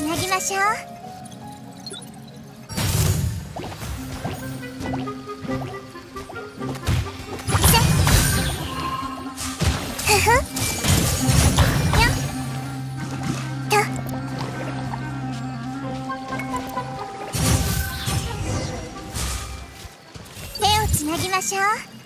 つなぎましょう。手をつなぎましょう。